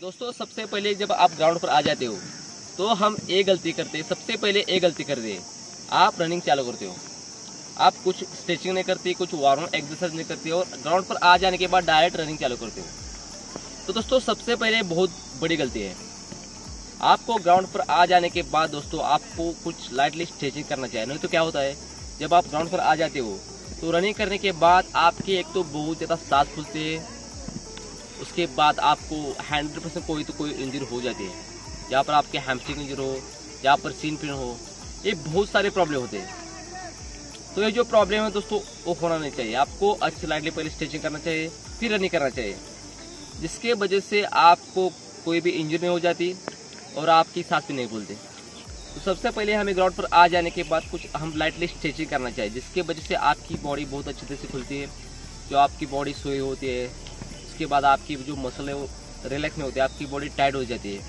दोस्तों, सबसे पहले जब आप ग्राउंड पर आ जाते हो तो हम एक गलती करते हैं। सबसे पहले एक गलती कर दे। आप रनिंग चालू करते हो। आप कुछ स्ट्रेचिंग नहीं करते, कुछ वार्म एक्सरसाइज नहीं करते और ग्राउंड पर आ जाने के बाद डायरेक्ट रनिंग चालू करते हो। तो दोस्तों, सबसे पहले बहुत बड़ी गलती है। आपको ग्राउंड पर आ जाने के बाद दोस्तों, आपको कुछ लाइटली स्ट्रेचिंग करना चाहिए। नहीं तो क्या होता है, जब आप ग्राउंड पर आ जाते हो तो रनिंग करने के बाद आपके एक तो बहुत ज़्यादा सांस फूलते हैं उसके बाद आपको हंड्रेड परसेंट कोई तो कोई इंजरी हो जाती है। जहाँ पर आपके हैमस्ट्रिंग इंजर हो, जहाँ पर सीन पिन हो, ये बहुत सारे प्रॉब्लम होते हैं। तो ये जो प्रॉब्लम है दोस्तों, वो होना नहीं चाहिए। आपको अच्छी लाइटली पहले स्ट्रेचिंग करना चाहिए, फिर रनिंग करना चाहिए। जिसके वजह से आपको कोई भी इंजरी नहीं हो जाती और आपकी सांस भी नहीं भूलती तो सबसे पहले हमें ग्राउंड पर आ जाने के बाद कुछ हम लाइटली स्ट्रेचिंग करना चाहिए, जिसके वजह से आपकी बॉडी बहुत अच्छे तरह से खुलती है, जो आपकी बॉडी सोई होती है उसके बाद आपकी जो मसल है वो रिलैक्स नहीं होती, आपकी बॉडी टाइट हो जाती है।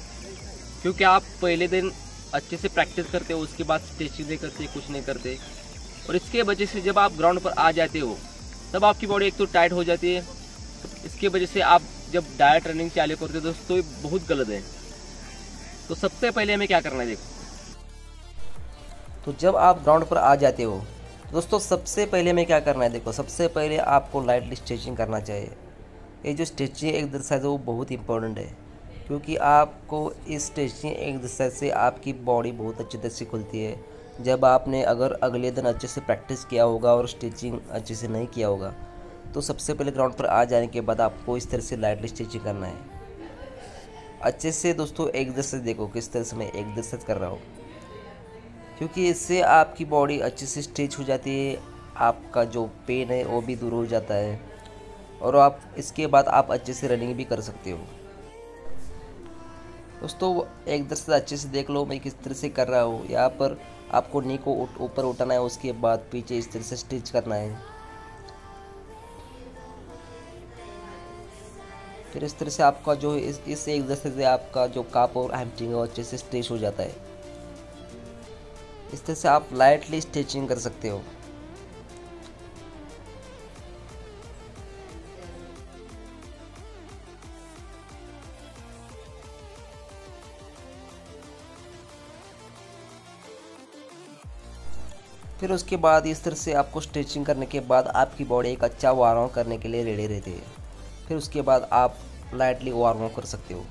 क्योंकि आप पहले दिन अच्छे से प्रैक्टिस करते हो, उसके बाद स्ट्रेचिंग नहीं करते, कुछ नहीं करते। और इसके वजह से जब आप ग्राउंड पर आ जाते हो, तब आपकी बॉडी एक तो टाइट हो जाती है। इसके वजह से आप जब डायरेक्ट रनिंग चालू करते हो, दोस्तों, ये बहुत गलत है। तो सबसे पहले हमें क्या करना है, देखो। तो जब आप ग्राउंड पर आ जाते हो, दोस्तों, सबसे पहले में क्या करना है, देखो, सबसे पहले आपको लाइटली स्ट्रेचिंग करना चाहिए। ये जो स्ट्रेचिंग एक्सरसाइज है, वो बहुत इंपॉर्टेंट है। क्योंकि आपको इस स्ट्रेचिंग एक्सरसाइज से आपकी बॉडी बहुत अच्छी तरह से खुलती है। जब आपने अगर अगले दिन अच्छे से प्रैक्टिस किया होगा और स्टिचिंग अच्छे से नहीं किया होगा तो सबसे पहले ग्राउंड पर आ जाने के बाद आपको इस तरह से लाइटली स्टिचिंग करना है। अच्छे से दोस्तों एक्सरसाइज देखो किस तरह से मैं एक्सरसाइज कर रहा हूँ। क्योंकि इससे आपकी बॉडी अच्छे से स्ट्रेच हो जाती है, आपका जो पेन है, वो भी दूर हो जाता है। और आप इसके बाद आप अच्छे से रनिंग भी कर सकते हो। दोस्तों एक दर से अच्छे से देख लो मैं किस तरह से कर रहा हूँ। यहाँ पर आपको नी को ऊपर उट, उठाना है उसके बाद पीछे इस तरह से स्टिच करना है। फिर इस तरह से आपका जो इस इस एक्सरसाइज से आपका जो काप और हैमस्ट्रिंग है अच्छे से स्ट्रेच हो जाता है। इस तरह से आप लाइटली स्टिचिंग कर सकते हो। फिर उसके बाद इस तरह से आपको स्ट्रेचिंग करने के बाद आपकी बॉडी एक अच्छा वार्म करने के लिए रेडी रहती है। फिर उसके बाद आप लाइटली वार्म कर सकते हो।